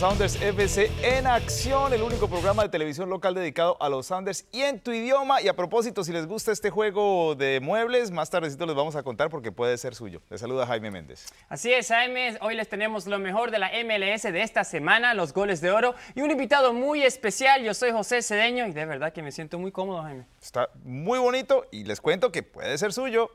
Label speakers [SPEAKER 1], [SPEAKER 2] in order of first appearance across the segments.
[SPEAKER 1] Sounders FC en acción, el único programa de televisión local dedicado a los Sounders y en tu idioma. Y a propósito, si les gusta este juego de muebles, más tardecito les vamos a contar porque puede ser suyo. Les saluda Jaime Méndez.
[SPEAKER 2] Así es, Jaime. Hoy les tenemos lo mejor de la MLS de esta semana, los goles de oro y un invitado muy especial. Yo soy José Cedeño y de verdad que me siento muy cómodo, Jaime.
[SPEAKER 1] Está muy bonito y les cuento que puede ser suyo.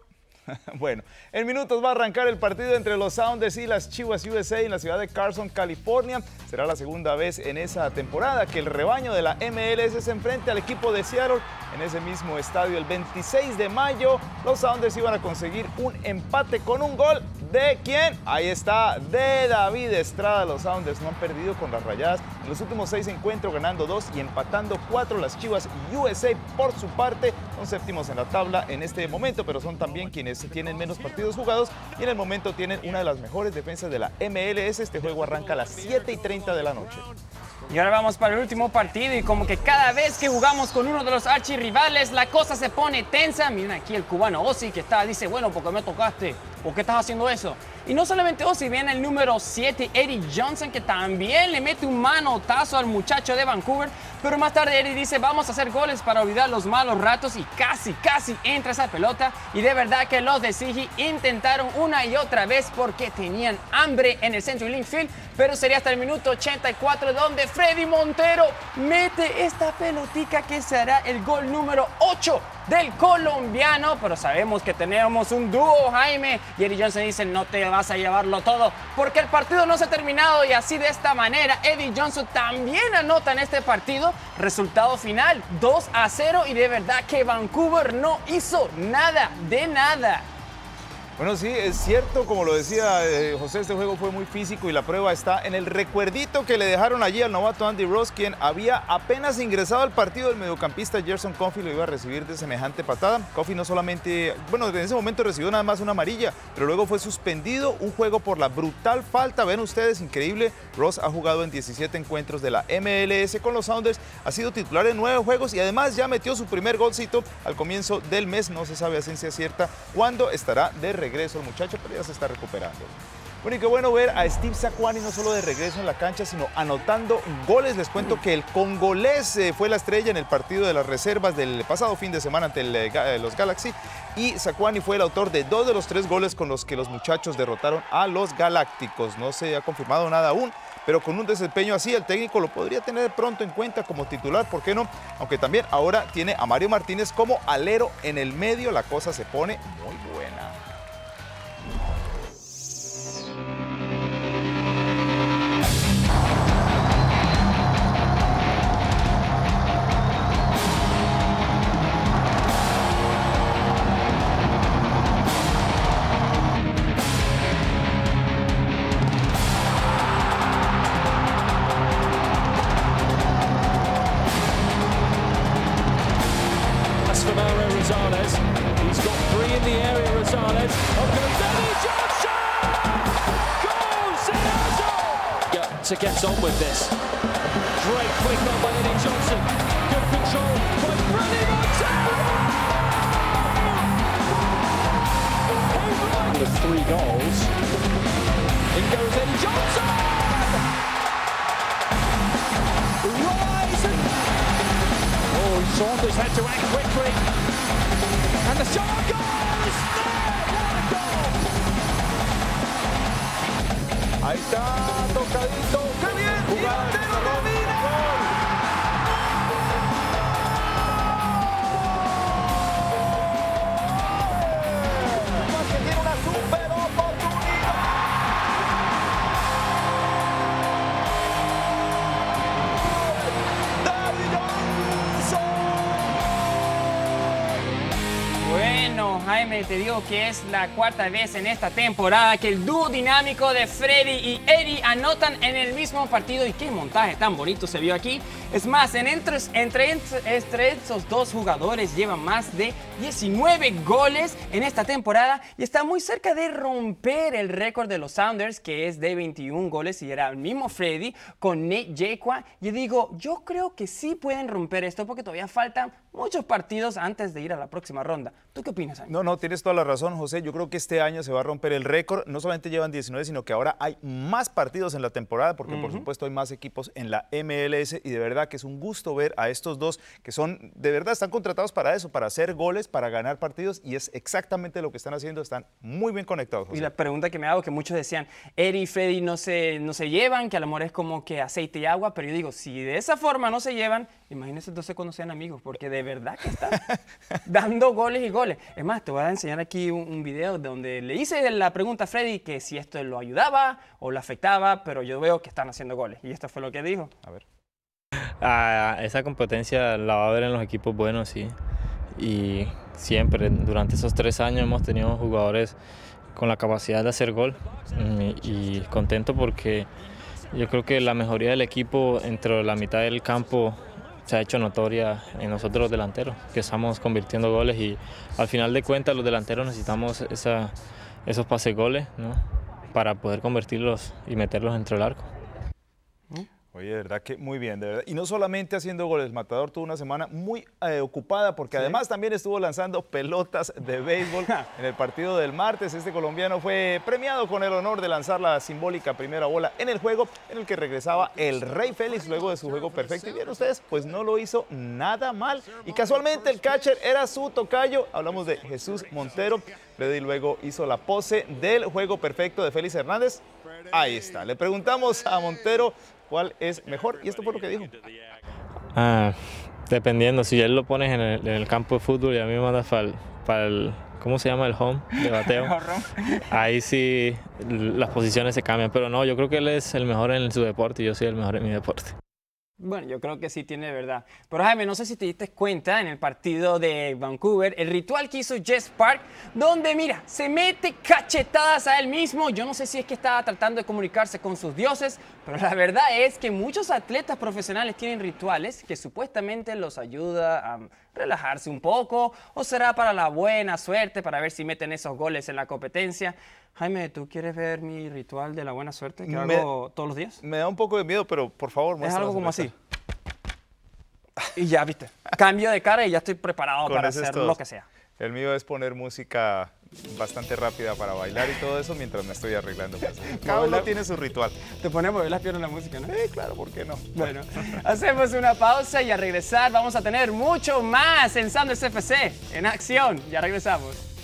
[SPEAKER 1] bueno, en minutos va a arrancar el partido entre los Sounders y las Chivas USA en la ciudad de Carson, California. Será la segunda vez en esa temporada que el rebaño de la MLS se enfrente al equipo de Seattle en ese mismo estadio. El 26 de mayo los Sounders iban a conseguir un empate con un gol ¿De quién? Ahí está, de David Estrada. Los Sounders no han perdido con las rayadas en los últimos seis encuentros, ganando dos y empatando cuatro. Las Chivas USA, por su parte, son séptimos en la tabla en este momento, pero son también quienes tienen menos partidos jugados y en el momento tienen una de las mejores defensas de la MLS. Este juego arranca a las 7 y 30 de la noche.
[SPEAKER 2] Y ahora vamos para el último partido y como que cada vez que jugamos con uno de los archirrivales la cosa se pone tensa. Miren aquí el cubano Ozzy que está, dice, bueno, porque me tocaste? ¿Por qué estás haciendo eso? Y no solamente Ozzy, viene el número 7, Eddie Johnson, que también le mete un manotazo al muchacho de Vancouver. Pero más tarde Eddie dice, vamos a hacer goles para olvidar los malos ratos y casi, casi entra esa pelota. Y de verdad que los de Sigi intentaron una y otra vez porque tenían hambre en el centro de Field. Pero sería hasta el minuto 84 donde Freddy Montero mete esta pelotica que será el gol número 8 del colombiano. Pero sabemos que tenemos un dúo, Jaime. Y Eddie Johnson dice, no te vas a llevarlo todo porque el partido no se ha terminado y así de esta manera Eddie Johnson también anota en este partido. Resultado final 2 a 0 y de verdad que Vancouver no hizo nada de nada.
[SPEAKER 1] Bueno, sí, es cierto, como lo decía eh, José, este juego fue muy físico y la prueba está en el recuerdito que le dejaron allí al novato Andy Ross, quien había apenas ingresado al partido del mediocampista Gerson Coffey lo iba a recibir de semejante patada. Coffey no solamente, bueno, en ese momento recibió nada más una amarilla, pero luego fue suspendido un juego por la brutal falta. Ven ustedes, increíble, Ross ha jugado en 17 encuentros de la MLS con los Sounders, ha sido titular en nueve juegos y además ya metió su primer golcito al comienzo del mes, no se sabe a ciencia cierta cuándo estará de regreso regreso el muchacho, pero ya se está recuperando. Bueno, y qué bueno ver a Steve Saquani no solo de regreso en la cancha, sino anotando goles. Les cuento que el congolés eh, fue la estrella en el partido de las reservas del pasado fin de semana ante eh, eh, los Galaxy. Y Saquani fue el autor de dos de los tres goles con los que los muchachos derrotaron a los Galácticos. No se ha confirmado nada aún, pero con un desempeño así, el técnico lo podría tener pronto en cuenta como titular, ¿por qué no? Aunque también ahora tiene a Mario Martínez como alero en el medio, la cosa se pone muy buena.
[SPEAKER 3] To get on with this. Great quick on by Eddie Johnson. Good control by! With three goals. In goes Eddie Johnson! Rise and... Oh, Saunders had to act quickly. And the shot
[SPEAKER 1] Ahí está. tocadito. ¡Qué bien! Jugada.
[SPEAKER 2] Jaime, te digo que es la cuarta vez en esta temporada que el dúo dinámico de Freddy y Eddie anotan en el mismo partido. Y qué montaje tan bonito se vio aquí. Es más, en entre, entre, entre estos dos jugadores llevan más de 19 goles en esta temporada y está muy cerca de romper el récord de los Sounders, que es de 21 goles y era el mismo Freddy con Nate Jaqua. Yo digo, yo creo que sí pueden romper esto porque todavía faltan muchos partidos antes de ir a la próxima ronda. ¿Tú qué opinas?
[SPEAKER 1] No, no, tienes toda la razón, José. Yo creo que este año se va a romper el récord. No solamente llevan 19, sino que ahora hay más partidos en la temporada, porque por supuesto hay más equipos en la MLS y de verdad que es un gusto ver a estos dos que son, de verdad, están contratados para eso, para hacer goles, para ganar partidos y es exactamente lo que están haciendo. Están muy bien conectados.
[SPEAKER 2] Y la pregunta que me hago, que muchos decían, Eddie y Freddy no se, no se llevan, que a lo mejor es como que aceite y agua, pero yo digo, si de esa forma no se llevan, imagínense entonces cuando sean amigos, porque de verdad que están dando goles y goles. Es más, te voy a enseñar aquí un, video donde le hice la pregunta a Freddy que si esto lo ayudaba o lo afectaba, pero yo veo que están haciendo goles. Y esto fue lo que dijo.
[SPEAKER 1] A ver.
[SPEAKER 4] Esa competencia la va a ver en los equipos buenos, sí. Y siempre, durante esos tres años hemos tenido jugadores con la capacidad de hacer gol. Y, y contento porque yo creo que la mejoría del equipo entre la mitad del campo se ha hecho notoria en nosotros los delanteros, que estamos convirtiendo goles y al final de cuentas los delanteros necesitamos esa, esos pases goles para poder convertirlos y meterlos entre el arco.
[SPEAKER 1] Oye, de verdad que muy bien, de verdad. Y no solamente haciendo goles, Matador tuvo una semana muy eh, ocupada porque además también estuvo lanzando pelotas de béisbol en el partido del martes. Este colombiano fue premiado con el honor de lanzar la simbólica primera bola en el juego en el que regresaba el Rey Félix luego de su juego perfecto. Y vieron ustedes, pues no lo hizo nada mal. Y casualmente el catcher era su tocayo. Hablamos de Jesús Montero. Freddy luego hizo la pose del juego perfecto de Félix Hernández. Ahí está. Le preguntamos a Montero cuál es mejor y esto fue lo que dijo.
[SPEAKER 4] Ah, dependiendo, si él lo pones en el, campo de fútbol y a mí me mandas para el, ¿cómo se llama? El home de bateo. Ahí sí las posiciones se cambian, pero no, yo creo que él es el mejor en su deporte y yo soy el mejor en mi deporte.
[SPEAKER 2] Bueno, yo creo que sí tiene verdad. Pero Jaime, no sé si te diste cuenta en el partido de Vancouver, el ritual que hizo Jess Park, donde mira, se mete cachetadas a él mismo. Yo no sé si es que estaba tratando de comunicarse con sus dioses, pero la verdad es que muchos atletas profesionales tienen rituales que supuestamente los ayuda a relajarse un poco, o será para la buena suerte, para ver si meten esos goles en la competencia. Jaime, ¿tú quieres ver mi ritual de la buena suerte que hago todos los días?
[SPEAKER 1] Me da un poco de miedo, pero por favor,
[SPEAKER 2] Es algo como así. Y ya, viste, cambio de cara y ya estoy preparado para hacer lo que sea.
[SPEAKER 1] El mío es poner música bastante rápida para bailar y todo eso mientras me estoy arreglando. Cada uno tiene su ritual.
[SPEAKER 2] Te ponemos las piernas en la música, ¿no?
[SPEAKER 1] Sí, claro, ¿por qué no?
[SPEAKER 2] Bueno, hacemos una pausa y al regresar vamos a tener mucho más en Sanders FC en acción. Ya regresamos.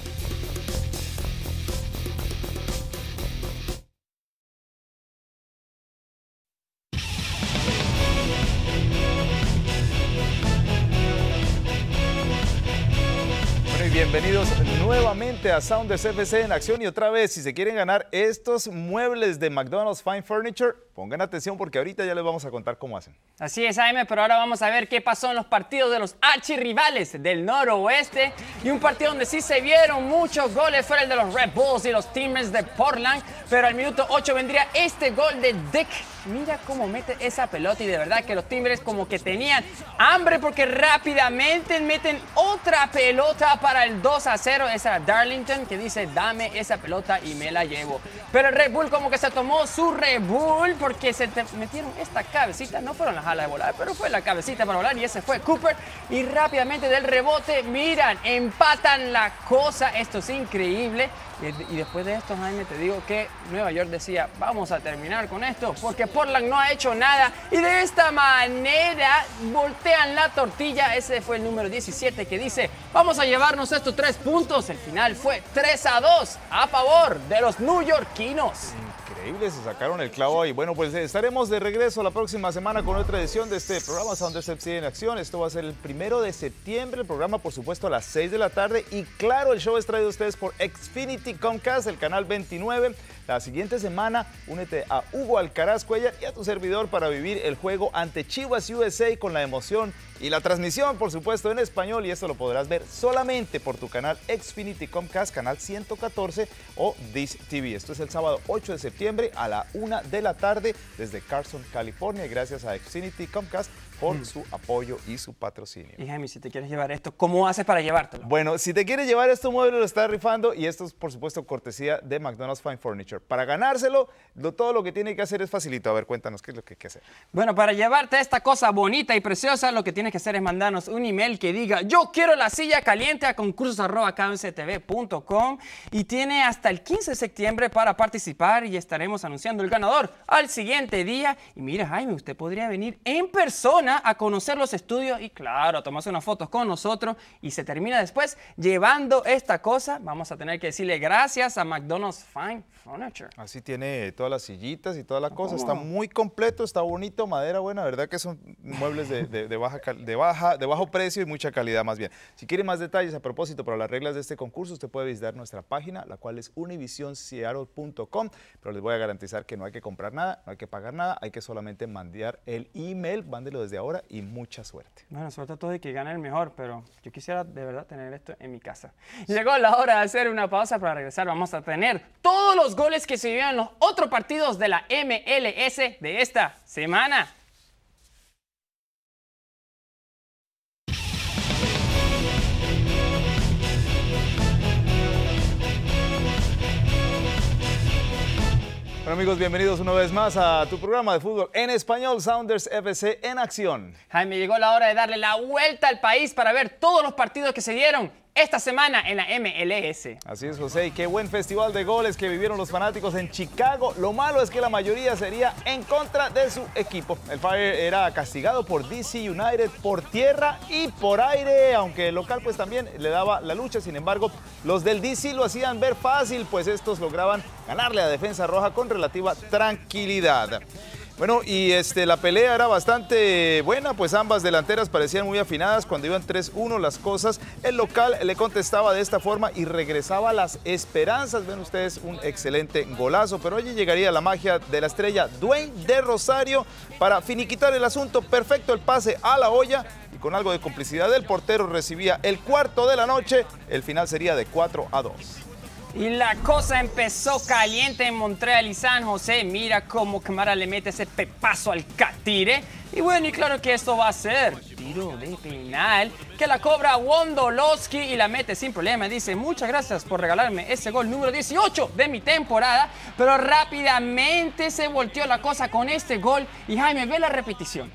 [SPEAKER 1] bienvenidos nuevamente a Sounders FC en acción y otra vez, si se quieren ganar estos muebles de McDonald's Fine Furniture, pongan atención porque ahorita ya les vamos a contar cómo hacen.
[SPEAKER 2] Así es, Jaime, pero ahora vamos a ver qué pasó en los partidos de los archirrivales del noroeste y un partido donde sí se vieron muchos goles fue el de los Red Bulls y los Timbers de Portland, pero al minuto 8 vendría este gol de Dick Mira cómo mete esa pelota y de verdad que los Timbers como que tenían hambre porque rápidamente meten otra pelota para el 2 a 0. Esa Darlington que dice dame esa pelota y me la llevo. Pero el Red Bull como que se tomó su Red Bull porque se metieron esta cabecita. No fueron las alas de volar, pero fue la cabecita para volar y ese fue Cooper. Y rápidamente del rebote, miran, empatan la cosa. Esto es increíble. Y después de esto, Jaime, te digo que Nueva York decía, vamos a terminar con esto, porque Portland no ha hecho nada. Y de esta manera voltean la tortilla. Ese fue el número 17 que dice, vamos a llevarnos estos tres puntos. El final fue 3 a 2 a favor de los newyorkinos
[SPEAKER 1] increíble, se sacaron el clavo ahí. Bueno, pues estaremos de regreso la próxima semana con otra edición de este programa Sound en Acción. Esto va a ser el primero de septiembre, el programa por supuesto a las 6 de la tarde. Y claro, el show es traído a ustedes por Xfinity Comcast, el canal 29. La siguiente semana, únete a Hugo Alcaraz Cuellar y a tu servidor para vivir el juego ante Chivas USA con la emoción y la transmisión, por supuesto, en español. Y esto lo podrás ver solamente por tu canal Xfinity Comcast, canal 114 o This TV. Esto es el sábado 8 de septiembre a la 1 de la tarde desde Carson, California. Gracias a Xfinity Comcast por su apoyo y su patrocinio.
[SPEAKER 2] Y Jaime, si te quieres llevar esto, ¿cómo haces para llevártelo?
[SPEAKER 1] Bueno, si te quieres llevar este mueble, lo está rifando y esto es, por supuesto, cortesía de McDonald's Fine Furniture. Para ganárselo, lo- todo lo que tiene que hacer es facilito. A ver, cuéntanos qué es lo que hay que hacer.
[SPEAKER 2] Bueno, para llevarte esta cosa bonita y preciosa, lo que tienes que hacer es mandarnos un email que diga yo quiero la silla caliente a concursos.knctv.com y tiene hasta el 15 de septiembre para participar y estaremos anunciando el ganador al siguiente día. Y mira, Jaime, usted podría venir en persona a conocer los estudios y claro, a tomarse unas fotos con nosotros y se termina después llevando esta cosa. Vamos a tener que decirle gracias a McDonald's Fine Furniture.
[SPEAKER 1] Así tiene todas las sillitas y toda la cosa. Está muy completo, está bonito, madera buena. verdad que son muebles de, de- de baja, de, baja, de bajo precio y mucha calidad más bien. Si quiere más detalles a propósito para las reglas de este concurso, usted puede visitar nuestra página, la cual es univisionseattle.com. Pero les voy a garantizar que no hay que comprar nada, no hay que pagar nada, hay que solamente mandar el email. Mándelo desde ahora y mucha suerte.
[SPEAKER 2] Bueno, suerte a todos y que gane el mejor, pero yo quisiera de verdad tener esto en mi casa. Llegó la hora de hacer una pausa para regresar. Vamos a tener todos los goles que se vieron en los otros partidos de la MLS de esta semana.
[SPEAKER 1] Bueno amigos, bienvenidos una vez más a tu programa de fútbol en español, Sounders FC en acción.
[SPEAKER 2] Jaime, llegó la hora de darle la vuelta al país para ver todos los partidos que se dieron esta semana en la MLS.
[SPEAKER 1] Así es, José, y qué buen festival de goles que vivieron los fanáticos en Chicago. Lo malo es que la mayoría sería en contra de su equipo. El Fire era castigado por DC United por tierra y por aire, aunque el local pues también le daba la lucha. Sin embargo, los del DC lo hacían ver fácil, pues estos lograban ganarle a Defensa Roja con relativa tranquilidad. Bueno, y este, la pelea era bastante buena, pues ambas delanteras parecían muy afinadas. Cuando iban 3-1 las cosas, el local le contestaba de esta forma y regresaba las esperanzas. Ven ustedes un excelente golazo, pero allí llegaría la magia de la estrella Dwayne de Rosario para finiquitar el asunto. Perfecto el pase a la olla y con algo de complicidad del portero recibía el cuarto de la noche. El final sería de 4 a 2.
[SPEAKER 2] Y la cosa empezó caliente en Montreal y San José. Mira cómo Camara le mete ese pepazo al catire. Y bueno, y claro que esto va a ser tiro de penal que la cobra Wondolowski y la mete sin problema. Dice, muchas gracias por regalarme ese gol número 18 de mi temporada. Pero rápidamente se volteó la cosa con este gol. Y Jaime, ve la repetición.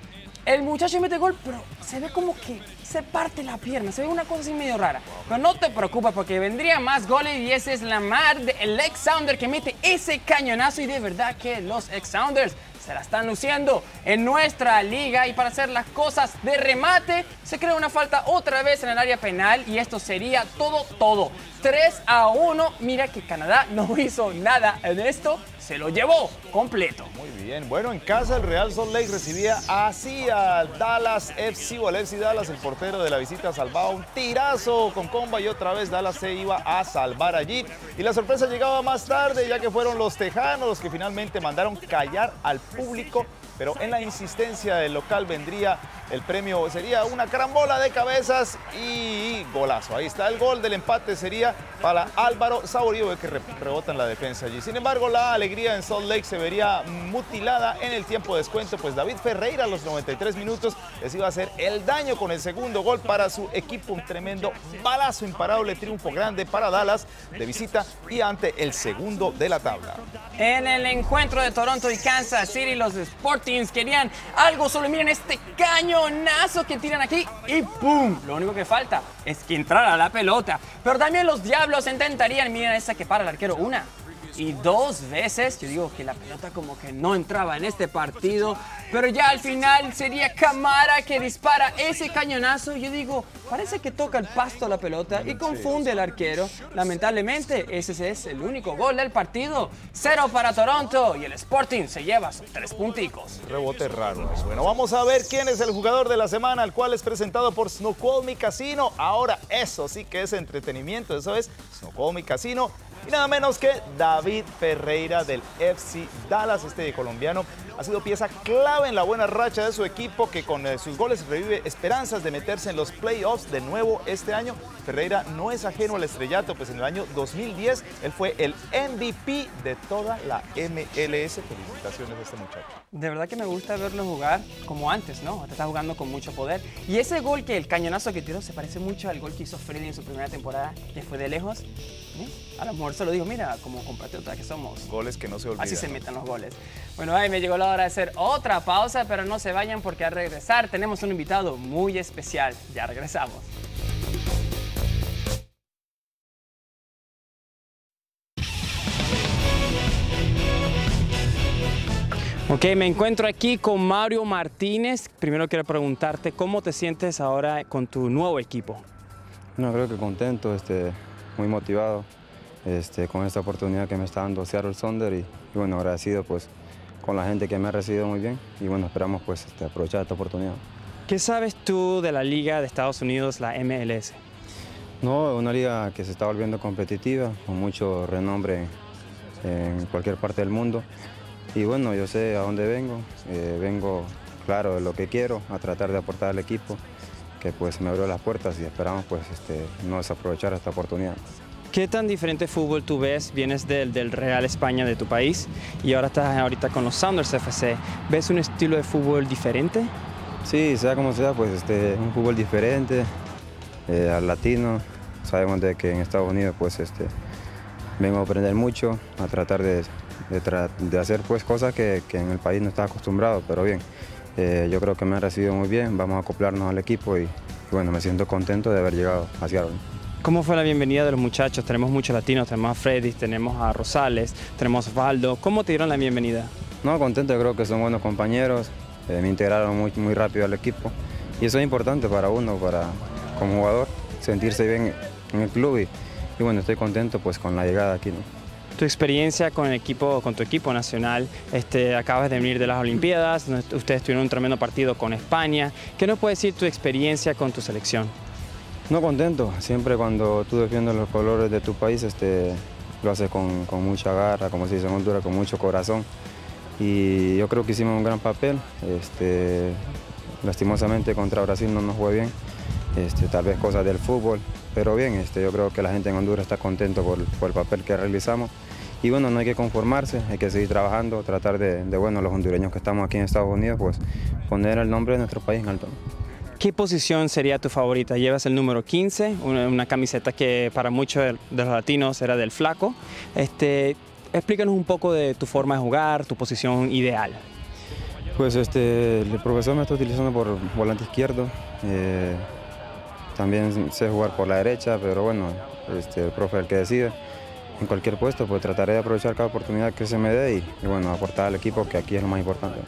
[SPEAKER 2] El muchacho mete gol, pero se ve como que se parte la pierna, se ve una cosa así medio rara. Pero no te preocupes porque vendría más goles y ese es la mar del ex Sounder que mete ese cañonazo y de verdad que los ex Sounders se la están luciendo en nuestra liga y para hacer las cosas de remate se crea una falta otra vez en el área penal y esto sería todo, todo. 3 a 1, mira que Canadá no hizo nada en esto, se lo llevó completo.
[SPEAKER 1] Muy bien, bueno, en casa el Real Salt Lake recibía así al Dallas FC o al FC Dallas, el portero de la visita salvaba un tirazo con comba y otra vez Dallas se iba a salvar allí. Y la sorpresa llegaba más tarde ya que fueron los tejanos los que finalmente mandaron callar al público, pero en la insistencia del local vendría el premio, sería una carambola de cabezas y golazo. Ahí está el gol del empate, sería para Álvaro Saborío que re- rebota en la defensa allí. Sin embargo, la alegría en Salt Lake se vería mutilada en el tiempo de descuento, pues David Ferreira a los 93 minutos les iba a hacer el daño con el segundo gol para su equipo. Un tremendo balazo imparable, triunfo grande para Dallas de visita y ante el segundo de la tabla.
[SPEAKER 2] En el encuentro de Toronto y Kansas City, los Querían algo solo. Miren este cañonazo que tiran aquí y ¡pum! Lo único que falta es que entrara la pelota. Pero también los Diablos intentarían, miren esa que para el arquero, una y dos veces. Yo digo que la pelota como que no entraba en este partido. Pero ya al final sería Camara que dispara ese cañonazo. Yo digo, parece que toca el pasto la pelota y confunde al arquero. Lamentablemente, ese es el único gol del partido. Cero para Toronto y el Sporting se lleva sus tres punticos.
[SPEAKER 1] Rebote raro. Bueno, vamos a ver quién es el jugador de la semana, el cual es presentado por Snoqualmie Casino. Ahora, eso sí que es entretenimiento, eso es Snoqualmie Casino. Y nada menos que David Ferreira del FC Dallas, este colombiano ha sido pieza clave en la buena racha de su equipo que con eh, sus goles revive esperanzas de meterse en los playoffs de nuevo este año. Ferreira no es ajeno al estrellato, pues en el año 2010 él fue el MVP de toda la MLS. Felicitaciones a este muchacho.
[SPEAKER 2] De verdad que me gusta verlo jugar como antes, ¿no? Está jugando con mucho poder. Y ese gol que el cañonazo que tiró se parece mucho al gol que hizo Freddy en su primera temporada, que fue de lejos. A lo mejor se lo digo, mira, como compatriotas que somos.
[SPEAKER 1] Goles que no se olvidan.
[SPEAKER 2] Así se meten los goles. Bueno, ahí me llegó la hora de hacer otra pausa, pero no se vayan porque al regresar tenemos un invitado muy especial. Ya regresamos. Ok, me encuentro aquí con Mario Martínez. Primero quiero preguntarte, ¿cómo te sientes ahora con tu nuevo equipo?
[SPEAKER 5] No, creo que contento, este, muy motivado este, con esta oportunidad que me está dando Seattle Sonder y, y, bueno, agradecido pues con la gente que me ha recibido muy bien y bueno, esperamos pues este, aprovechar esta oportunidad.
[SPEAKER 2] ¿Qué sabes tú de la liga de Estados Unidos, la MLS?
[SPEAKER 5] No, es una liga que se está volviendo competitiva, con mucho renombre en cualquier parte del mundo. Y bueno, yo sé a dónde vengo, eh, vengo claro de lo que quiero, a tratar de aportar al equipo, que pues me abrió las puertas y esperamos pues este, no desaprovechar esta oportunidad.
[SPEAKER 2] ¿Qué tan diferente fútbol tú ves? Vienes del, Real España de tu país y ahora estás ahorita con los Sounders FC. ¿Ves un estilo de fútbol diferente?
[SPEAKER 5] Sí, sea como sea, pues este, un fútbol diferente, eh, al latino. Sabemos de que en Estados Unidos pues este, vengo a aprender mucho, a tratar de, hacer pues cosas que, en el país no está acostumbrado, pero bien. Eh, yo creo que me han recibido muy bien, vamos a acoplarnos al equipo y, bueno, me siento contento de haber llegado hacia ahora.
[SPEAKER 2] ¿Cómo fue la bienvenida de los muchachos? Tenemos muchos latinos, tenemos a Freddy, tenemos a Rosales, tenemos a Osvaldo. ¿Cómo te dieron la bienvenida?
[SPEAKER 5] No, contento, yo creo que son buenos compañeros, eh, me integraron muy, muy rápido al equipo y eso es importante para uno, para como jugador, sentirse bien en el club y, y bueno, estoy contento pues con la llegada aquí. ¿no?
[SPEAKER 2] Tu experiencia con el equipo, con tu equipo nacional, este, acabas de venir de las Olimpiadas, ustedes tuvieron un tremendo partido con España. ¿Qué nos puede decir tu experiencia con tu selección?
[SPEAKER 5] No contento, siempre cuando tú defiendes los colores de tu país este, lo haces con, mucha garra, como se dice en Honduras, con mucho corazón. Y yo creo que hicimos un gran papel. Este, lastimosamente contra Brasil no nos fue bien, este, tal vez cosas del fútbol, pero bien, este, yo creo que la gente en Honduras está contento por, por, el papel que realizamos. Y bueno, no hay que conformarse, hay que seguir trabajando, tratar de, de, bueno, los hondureños que estamos aquí en Estados Unidos, pues poner el nombre de nuestro país en alto.
[SPEAKER 2] ¿Qué posición sería tu favorita? Llevas el número 15, una, camiseta que para muchos de, los latinos era del flaco. Este, explícanos un poco de tu forma de jugar, tu posición ideal.
[SPEAKER 5] Pues este, el profesor me está utilizando por volante izquierdo. Eh, también sé jugar por la derecha, pero bueno, este, el profe es el que decide. En cualquier puesto, pues trataré de aprovechar cada oportunidad que se me dé y bueno, aportar al equipo, que aquí es lo más importante.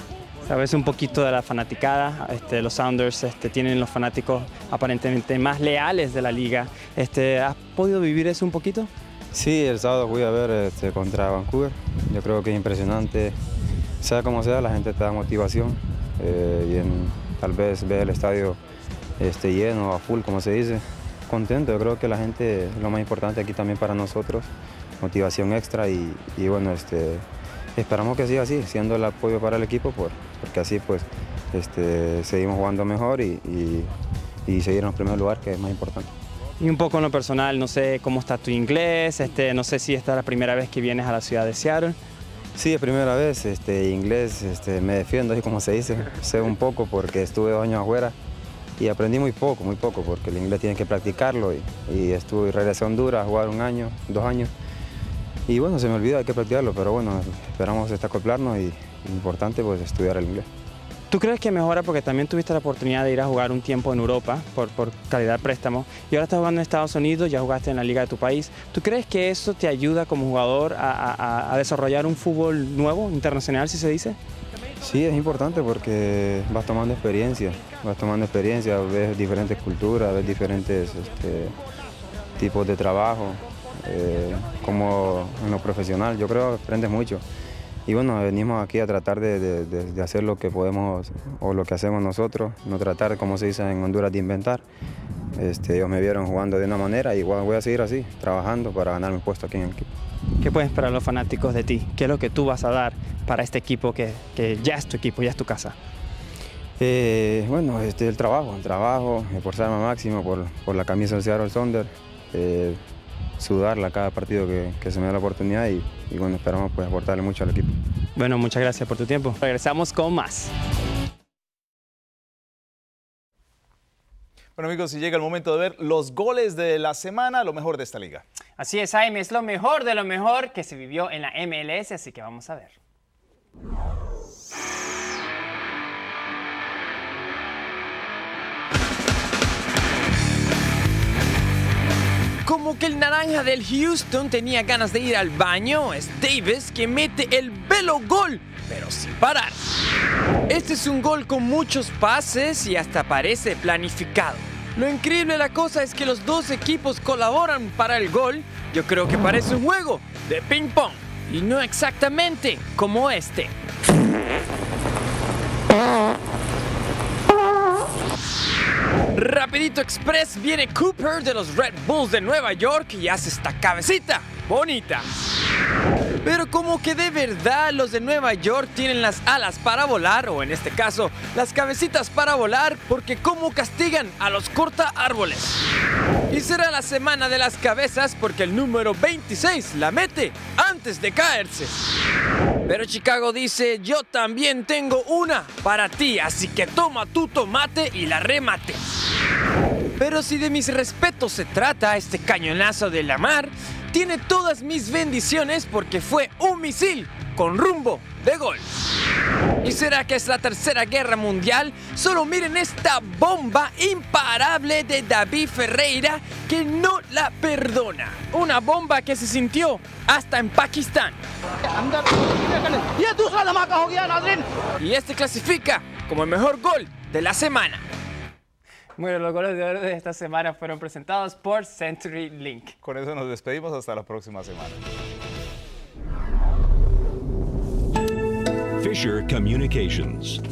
[SPEAKER 2] Sabes un poquito de la fanaticada, este, los Sounders este, tienen los fanáticos aparentemente más leales de la liga. Este, ¿Has podido vivir eso un poquito?
[SPEAKER 5] Sí, el sábado fui a ver este, contra Vancouver. Yo creo que es impresionante. Sea como sea, la gente te da motivación eh, y tal vez ve el estadio lleno, a full, como se dice. Contento, yo creo que la gente es lo más importante aquí también para nosotros. Motivación extra y bueno, este, esperamos que siga así, siendo el apoyo para el equipo, por, porque así pues este, seguimos jugando mejor y, y, y seguir en los primeros lugares, que es más importante.
[SPEAKER 2] Y un poco en lo personal, no sé cómo está tu inglés, este, no sé si esta es la primera vez que vienes a la ciudad de Seattle.
[SPEAKER 5] Sí, es primera vez, este, inglés este, me defiendo, así como se dice, sé un poco porque estuve dos años afuera y aprendí muy poco, muy poco, porque el inglés tienes que practicarlo y, y estuve, regresé a Honduras a jugar un año, dos años y bueno, se me olvidó, hay que practicarlo, pero bueno, esperamos este, acoplarnos y importante pues estudiar el inglés.
[SPEAKER 2] ¿Tú crees que mejora porque también tuviste la oportunidad de ir a jugar un tiempo en Europa por, por calidad préstamo y ahora estás jugando en Estados Unidos, ya jugaste en la liga de tu país? ¿Tú crees que eso te ayuda como jugador a, a, a desarrollar un fútbol nuevo, internacional, si se dice?
[SPEAKER 5] Sí, es importante porque vas tomando experiencia, vas tomando experiencia, ves diferentes culturas, ves diferentes este, tipos de trabajo, eh, como en lo profesional, yo creo que aprendes mucho. Y bueno, venimos aquí a tratar de, de, de, hacer lo que podemos o lo que hacemos nosotros, no tratar, como se dice en Honduras, de inventar. Este, ellos me vieron jugando de una manera y igual voy a seguir así, trabajando para ganar mi puesto aquí en el equipo.
[SPEAKER 6] ¿Qué pueden esperar los fanáticos de ti? ¿Qué es lo que tú vas a dar para este equipo que, que ya es tu equipo, ya es tu casa?
[SPEAKER 5] Eh, bueno, este, el trabajo, el trabajo, esforzarme al máximo por, por la camisa del Seattle Sonder, eh, sudarla cada partido que, que se me da la oportunidad y, y bueno, esperamos pues aportarle mucho al equipo.
[SPEAKER 6] Bueno, muchas gracias por tu tiempo. Regresamos con más.
[SPEAKER 1] Bueno amigos, si llega el momento de ver los goles de la semana, lo mejor de esta liga.
[SPEAKER 2] Así es, Jaime, es lo mejor de lo mejor que se vivió en la MLS, así que vamos a ver. Como que el naranja del Houston tenía ganas de ir al baño, es Davis que mete el velo gol, pero sin parar. Este es un gol con muchos pases y hasta parece planificado. Lo increíble de la cosa es que los dos equipos colaboran para el gol. Yo creo que parece un juego de ping pong y no exactamente como este. Rapidito Express viene Cooper de los Red Bulls de Nueva York y hace esta cabecita bonita. Pero como que de verdad los de Nueva York tienen las alas para volar, o en este caso, las cabecitas para volar, porque como castigan a los corta árboles. Y será la semana de las cabezas porque el número 26 la mete antes de caerse. Pero Chicago dice, yo también tengo una para ti, así que toma tu tomate y la remate. Pero si de mis respetos se trata, este cañonazo de la mar tiene todas mis bendiciones porque fue un misil con rumbo de gol. ¿Y será que es la tercera guerra mundial? Solo miren esta bomba imparable de David Ferreira que no la perdona. Una bomba que se sintió hasta en Pakistán. Y este clasifica como el mejor gol de la semana. Bueno, los goles de oro de esta semana fueron presentados por Century Link.
[SPEAKER 1] Con eso nos despedimos hasta la próxima semana.
[SPEAKER 7] Fisher Communications.